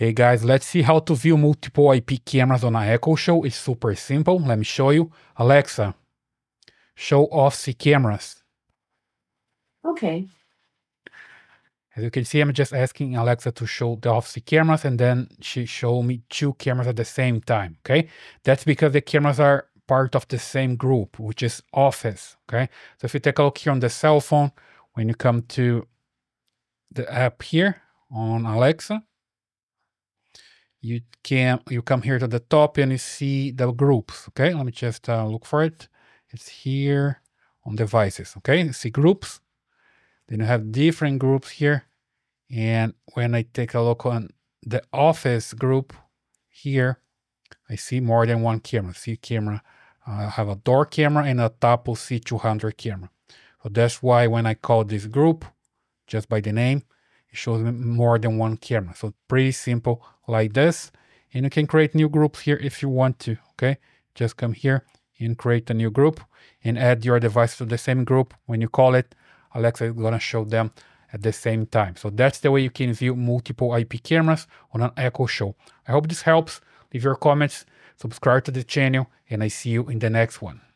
Hey guys, let's see how to view multiple IP cameras on an Echo Show. It's super simple. Let me show you. Alexa, show office cameras. Okay. As you can see, I'm just asking Alexa to show the office cameras and then she showed me two cameras at the same time, okay? That's because the cameras are part of the same group, which is Office, okay? So if you take a look here on the cell phone, when you come to the app here on Alexa, you can you come here to the top and you see the groups okay? Let me just uh, look for it. It's here on devices okay? You see groups. Then you have different groups here. And when i take a look on the office group here i see more than one camera. See camera uh, i have a door camera and a Tapo c200 camera. So that's why when i call this group just by the name it shows me more than one camera. So pretty simple like this. And you can create new groups here if you want to, okay? Just come here and create a new group and add your device to the same group. When you call it, Alexa is gonna show them at the same time. So that's the way you can view multiple IP cameras on an Echo Show. I hope this helps. Leave your comments, subscribe to the channel, and I see you in the next one.